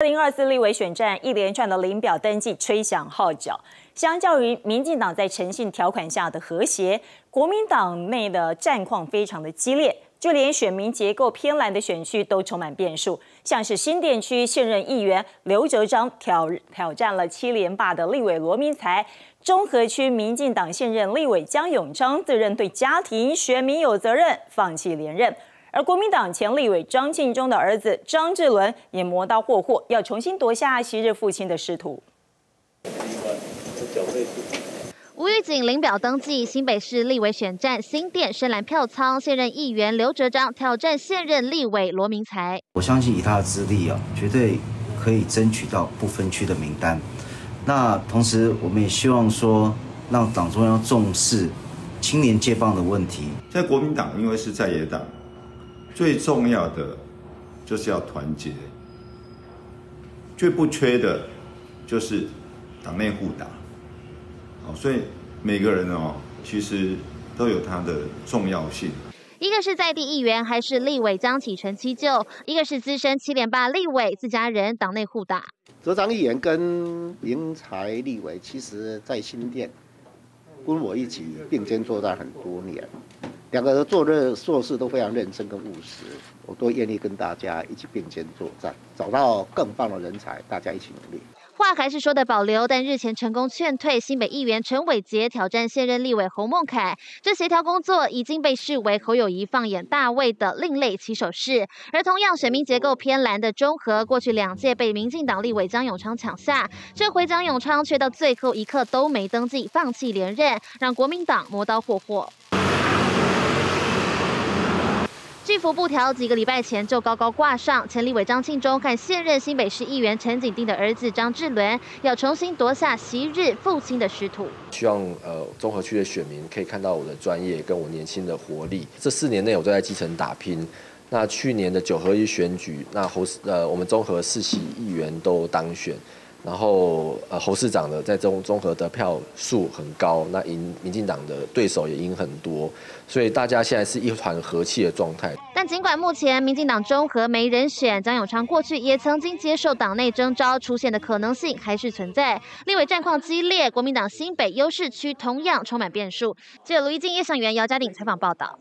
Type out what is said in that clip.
二零二四立委选战一连串的领表登记吹响号角，相较于民进党在诚信条款下的和谐，国民党内的战况非常的激烈，就连选民结构偏蓝的选区都充满变数，像是新店区现任议员刘哲章挑挑战了七连霸的立委罗明才，中和区民进党现任立委江永昌自认对家庭选民有责任，放弃连任。而国民党前立委张庆忠的儿子张志伦也磨刀霍霍，要重新夺下昔日父亲的仕途。吴玉景领表登记新北市立委选战，新店深蓝票仓现任议员刘哲章挑战现任立委罗明才。我相信以他的资历啊，绝对可以争取到不分区的名单。那同时，我们也希望说，让党中央重视青年接棒的问题。在国民党，因为是在野党。最重要的就是要团结，最不缺的就是党内互打。好，所以每个人哦，其实都有他的重要性。一个是在地议员，还是立委江启臣七舅；一个是资深七连霸立委，自家人党内互打。泽长议员跟明才立委，其实在新店跟我一起并肩作战很多年。两个人做任做事都非常认真跟务实，我都愿意跟大家一起并肩作战，找到更棒的人才，大家一起努力。话还是说的保留，但日前成功劝退新北议员陈伟杰挑战现任立委侯孟凯，这协调工作已经被视为侯友谊放眼大卫的另类起手式。而同样选民结构偏蓝的中和，过去两届被民进党立委张永昌抢下，这回张永昌却到最后一刻都没登记，放弃连任，让国民党磨刀霍霍。巨幅布条几个礼拜前就高高挂上，前立委张庆忠和现任新北市议员陈景定的儿子张志伦要重新夺下昔日父亲的师徒。希望呃综合区的选民可以看到我的专业跟我年轻的活力。这四年内我都在基层打拼。那去年的九合一选举，那侯呃我们综合四席议员都当选。然后，呃，侯市长的在中综合得票数很高，那赢民进党的对手也赢很多，所以大家现在是一团和气的状态。但尽管目前民进党中和没人选，张永昌过去也曾经接受党内征召，出现的可能性还是存在。立委战况激烈，国民党新北优势区同样充满变数。记者卢一静、叶尚元、姚家鼎采访报道。